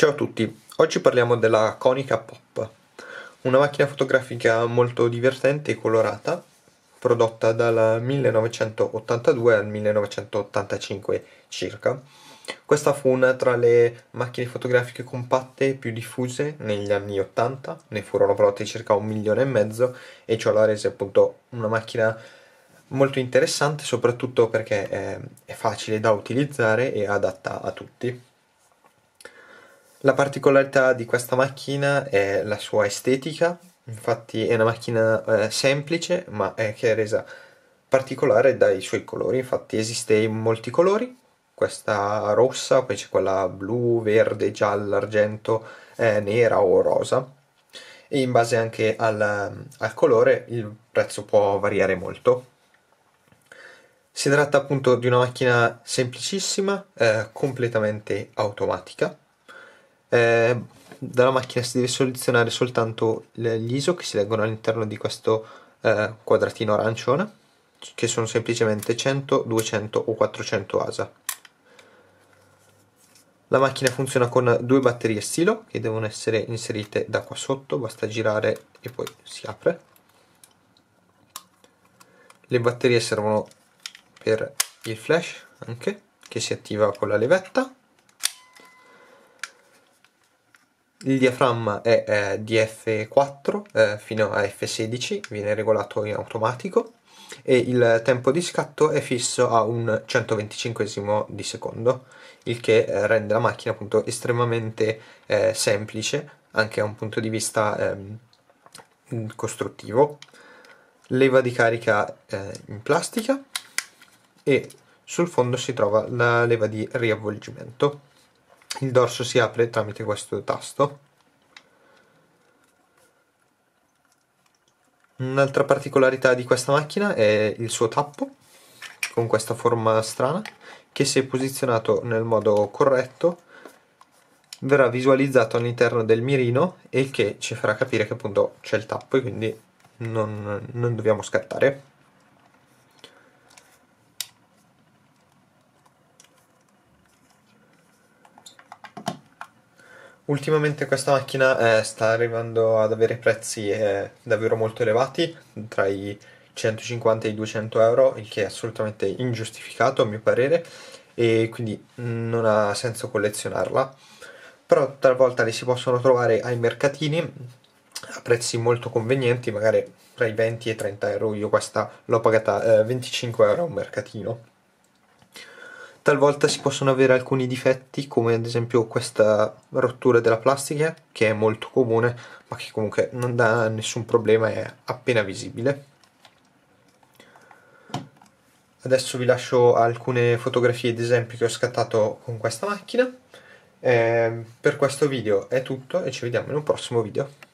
Ciao a tutti, oggi parliamo della Konica Pop, una macchina fotografica molto divertente e colorata, prodotta dal 1982 al 1985 circa. Questa fu una tra le macchine fotografiche compatte più diffuse negli anni 80, ne furono prodotte circa un milione e mezzo e ciò la rese appunto una macchina molto interessante soprattutto perché è, è facile da utilizzare e adatta a tutti. La particolarità di questa macchina è la sua estetica, infatti è una macchina eh, semplice ma è che è resa particolare dai suoi colori, infatti esiste in molti colori, questa rossa, poi c'è quella blu, verde, gialla, argento, eh, nera o rosa. E in base anche al, al colore il prezzo può variare molto. Si tratta appunto di una macchina semplicissima, eh, completamente automatica eh, dalla macchina si deve selezionare soltanto gli ISO che si leggono all'interno di questo eh, quadratino arancione che sono semplicemente 100, 200 o 400 ASA. La macchina funziona con due batterie stilo che devono essere inserite da qua sotto, basta girare e poi si apre. Le batterie servono per il flash anche, che si attiva con la levetta Il diaframma è eh, di F4 eh, fino a F16, viene regolato in automatico e il tempo di scatto è fisso a un 125 di secondo, il che eh, rende la macchina appunto estremamente eh, semplice anche da un punto di vista ehm, costruttivo. Leva di carica eh, in plastica e sul fondo si trova la leva di riavvolgimento il dorso si apre tramite questo tasto. Un'altra particolarità di questa macchina è il suo tappo con questa forma strana che se posizionato nel modo corretto verrà visualizzato all'interno del mirino e che ci farà capire che appunto c'è il tappo e quindi non, non dobbiamo scattare Ultimamente questa macchina eh, sta arrivando ad avere prezzi eh, davvero molto elevati, tra i 150 e i 200 euro, il che è assolutamente ingiustificato a mio parere e quindi non ha senso collezionarla. Però talvolta li si possono trovare ai mercatini a prezzi molto convenienti, magari tra i 20 e i 30 euro. Io questa l'ho pagata eh, 25 euro a un mercatino. Talvolta si possono avere alcuni difetti, come ad esempio questa rottura della plastica, che è molto comune, ma che comunque non dà nessun problema, è appena visibile. Adesso vi lascio alcune fotografie ed esempi che ho scattato con questa macchina. Eh, per questo video è tutto e ci vediamo in un prossimo video.